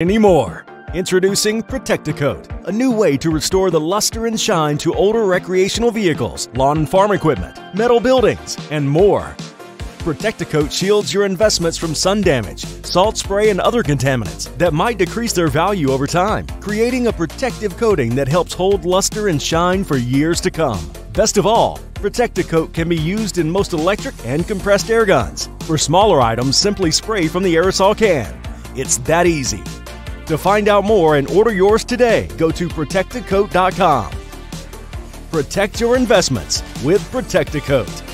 anymore. Introducing Protect-A-Coat, a new way to restore the luster and shine to older recreational vehicles, lawn and farm equipment, metal buildings, and more. Protect-A-Coat shields your investments from sun damage, salt spray, and other contaminants that might decrease their value over time, creating a protective coating that helps hold luster and shine for years to come. Best of all, Protect-A-Coat can be used in most electric and compressed air guns. For smaller items, simply spray from the aerosol can. It's that easy. To find out more and order yours today, go to protectacoat.com. Protect your investments with Protect-A-Coat.